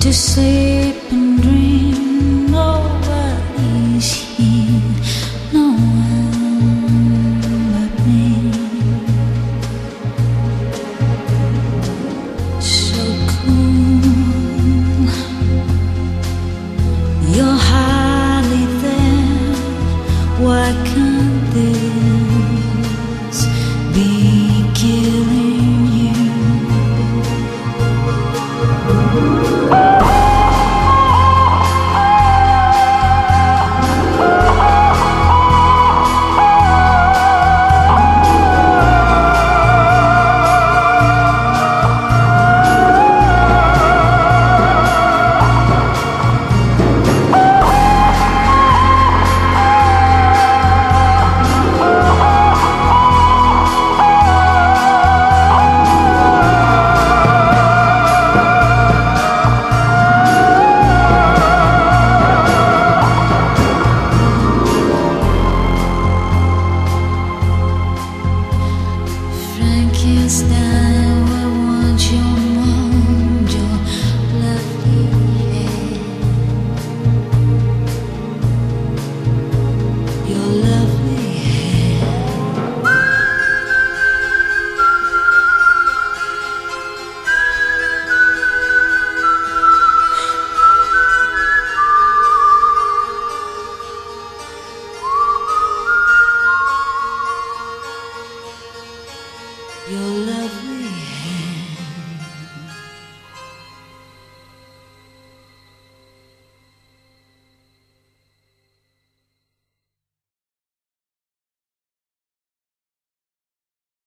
to sleep and dream. Nobody's here, no one but me. So cool, you're hardly there. Why can't this be killing? You love me.